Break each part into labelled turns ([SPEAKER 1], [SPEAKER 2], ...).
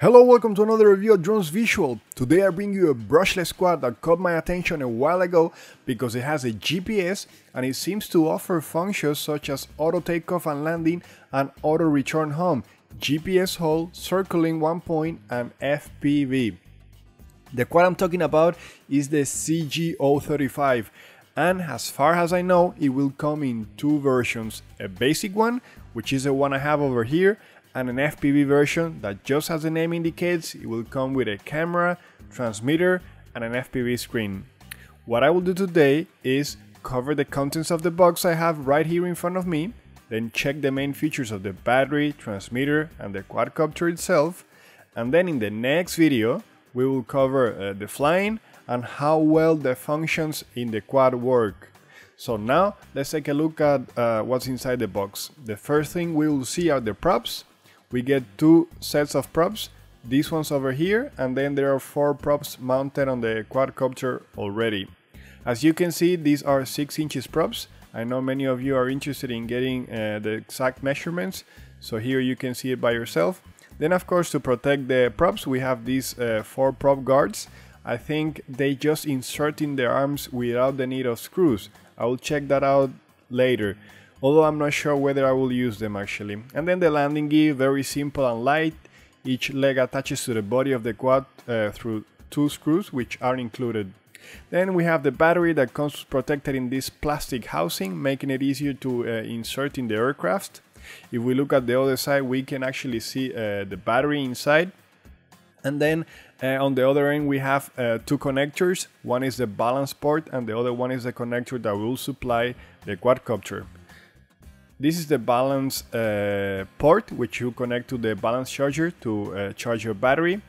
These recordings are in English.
[SPEAKER 1] Hello, welcome to another review of Drones Visual. Today I bring you a brushless quad that caught my attention a while ago because it has a GPS and it seems to offer functions such as auto takeoff and landing and auto return home, GPS hold, circling one point and FPV. The quad I'm talking about is the CG035 and as far as I know it will come in two versions, a basic one which is the one I have over here and an FPV version that just as the name indicates, it will come with a camera, transmitter, and an FPV screen. What I will do today is cover the contents of the box I have right here in front of me, then check the main features of the battery, transmitter, and the quadcopter itself, and then in the next video, we will cover uh, the flying and how well the functions in the quad work. So now let's take a look at uh, what's inside the box. The first thing we will see are the props, we get two sets of props. These ones over here and then there are four props mounted on the quadcopter already. As you can see these are six inches props. I know many of you are interested in getting uh, the exact measurements so here you can see it by yourself. Then of course to protect the props we have these uh, four prop guards. I think they just insert in the arms without the need of screws. I will check that out later although I'm not sure whether I will use them actually. And then the landing gear, very simple and light. Each leg attaches to the body of the quad uh, through two screws which are included. Then we have the battery that comes protected in this plastic housing, making it easier to uh, insert in the aircraft. If we look at the other side, we can actually see uh, the battery inside. And then uh, on the other end, we have uh, two connectors. One is the balance port and the other one is the connector that will supply the quadcopter. This is the balance uh, port which you connect to the balance charger to uh, charge your battery.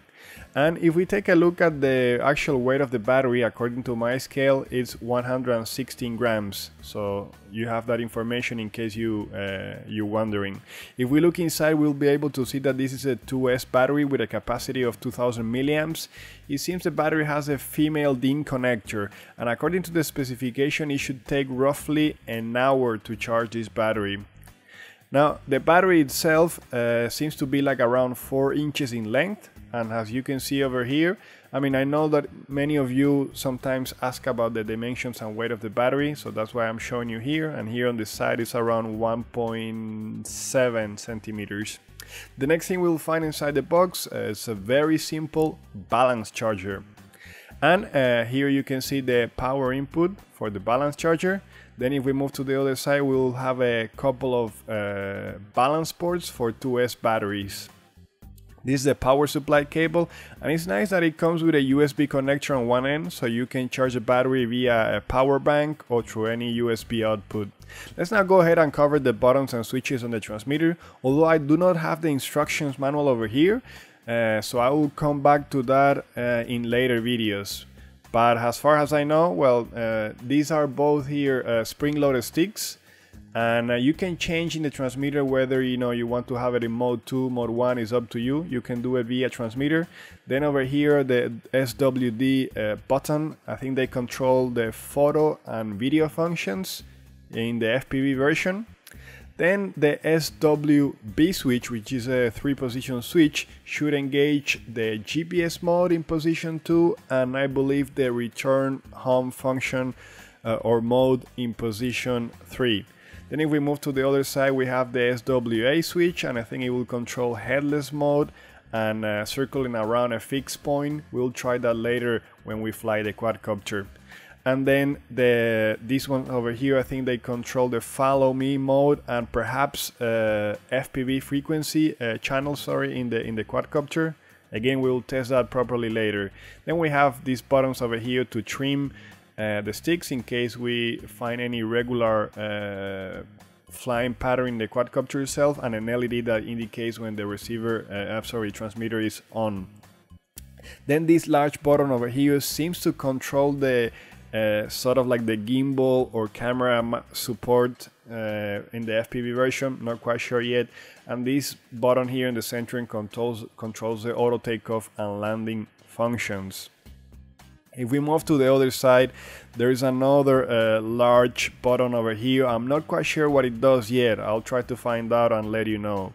[SPEAKER 1] And if we take a look at the actual weight of the battery, according to my scale, it's 116 grams. So you have that information in case you uh, you're wondering. If we look inside, we'll be able to see that this is a 2S battery with a capacity of 2000 milliamps. It seems the battery has a female DIN connector, and according to the specification, it should take roughly an hour to charge this battery. Now, the battery itself uh, seems to be like around 4 inches in length and as you can see over here I mean I know that many of you sometimes ask about the dimensions and weight of the battery so that's why I'm showing you here. And here on the side is around 1.7 centimeters. The next thing we'll find inside the box is a very simple balance charger. And uh, here you can see the power input for the balance charger. Then if we move to the other side we'll have a couple of uh, balance ports for 2S batteries this is the power supply cable and it's nice that it comes with a USB connector on one end so you can charge the battery via a power bank or through any USB output. Let's now go ahead and cover the buttons and switches on the transmitter although I do not have the instructions manual over here uh, so I will come back to that uh, in later videos. But as far as I know, well, uh, these are both here uh, spring-loaded sticks and uh, you can change in the transmitter whether you know you want to have it in mode 2 mode 1 is up to you. You can do it via transmitter. Then over here the SWD uh, button I think they control the photo and video functions in the FPV version. Then the SWB switch, which is a three position switch, should engage the GPS mode in position 2 and I believe the return home function uh, or mode in position 3. Then if we move to the other side, we have the SWA switch, and I think it will control headless mode and uh, circling around a fixed point. We'll try that later when we fly the quadcopter. And then the this one over here, I think they control the follow me mode and perhaps uh, FPV frequency uh, channel, sorry, in the in the quadcopter. Again, we'll test that properly later. Then we have these buttons over here to trim uh, the sticks in case we find any regular uh, flying pattern in the quadcopter itself and an LED that indicates when the receiver, uh, I'm sorry, transmitter is on. Then this large button over here seems to control the uh, sort of like the gimbal or camera support uh, in the FPV version, not quite sure yet. And this button here in the center controls, controls the auto takeoff and landing functions. If we move to the other side, there is another uh, large button over here. I'm not quite sure what it does yet. I'll try to find out and let you know.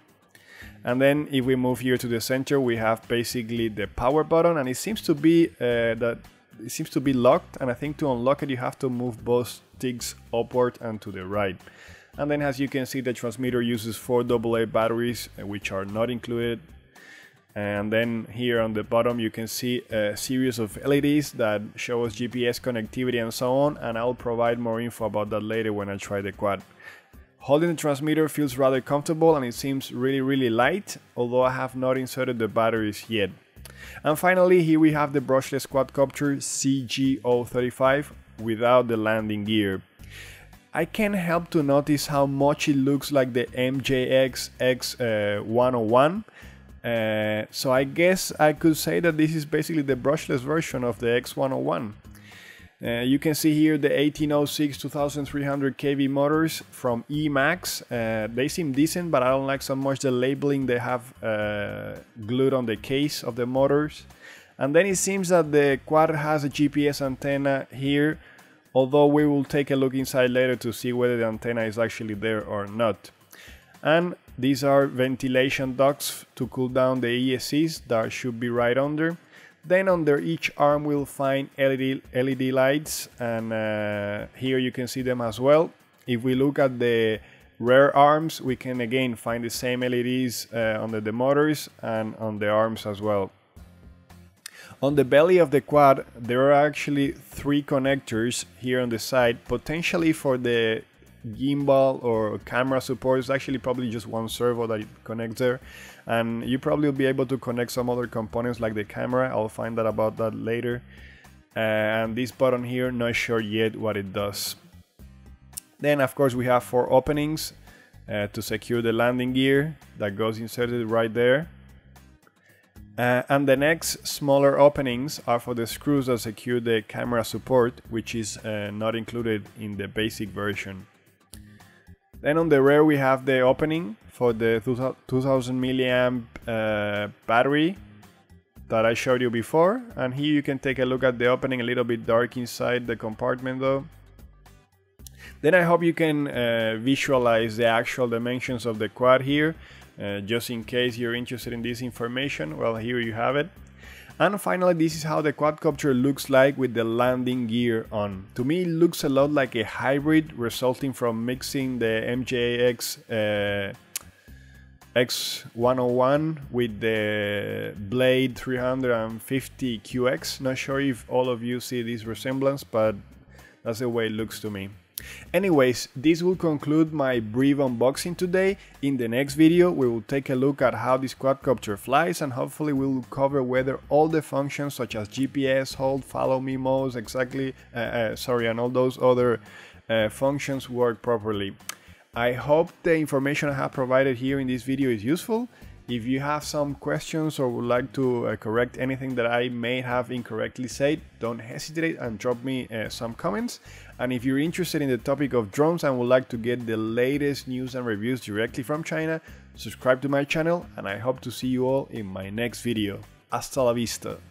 [SPEAKER 1] And then if we move here to the center, we have basically the power button and it seems to be uh, that it seems to be locked and I think to unlock it you have to move both sticks upward and to the right. And then as you can see the transmitter uses four AA batteries uh, which are not included and then here on the bottom you can see a series of LEDs that show us GPS connectivity and so on and I'll provide more info about that later when I try the quad. Holding the transmitter feels rather comfortable and it seems really really light although I have not inserted the batteries yet. And finally here we have the brushless quadcopter CG035 without the landing gear. I can't help to notice how much it looks like the MJX X101 uh, so I guess I could say that this is basically the brushless version of the X101. Uh, you can see here the 1806 2300 kV motors from Emax. Uh, they seem decent, but I don't like so much the labeling they have uh, glued on the case of the motors. And then it seems that the quad has a GPS antenna here, although we will take a look inside later to see whether the antenna is actually there or not. And these are ventilation ducts to cool down the ESCs that should be right under. Then under each arm we'll find LED, LED lights and uh, here you can see them as well. If we look at the rear arms we can again find the same LEDs uh, under the motors and on the arms as well. On the belly of the quad there are actually three connectors here on the side potentially for the gimbal or camera support. It's actually probably just one servo that connects there. And you probably will be able to connect some other components like the camera. I'll find out about that later. And this button here, not sure yet what it does. Then of course we have four openings uh, to secure the landing gear that goes inserted right there. Uh, and the next smaller openings are for the screws that secure the camera support, which is uh, not included in the basic version. Then on the rear we have the opening for the 2000 milliamp uh, battery that I showed you before. And here you can take a look at the opening a little bit dark inside the compartment though. Then I hope you can uh, visualize the actual dimensions of the quad here. Uh, just in case you're interested in this information, well here you have it. And finally, this is how the quadcopter looks like with the landing gear on. To me, it looks a lot like a hybrid resulting from mixing the MJX uh, X101 with the Blade 350 QX. Not sure if all of you see this resemblance, but that's the way it looks to me. Anyways, this will conclude my brief unboxing today. In the next video we will take a look at how this quadcopter flies and hopefully we will cover whether all the functions such as GPS, hold, follow me modes, exactly, uh, uh, sorry, and all those other uh, functions work properly. I hope the information I have provided here in this video is useful. If you have some questions or would like to uh, correct anything that I may have incorrectly said, don't hesitate and drop me uh, some comments. And if you're interested in the topic of drones and would like to get the latest news and reviews directly from China, subscribe to my channel and I hope to see you all in my next video. Hasta la vista!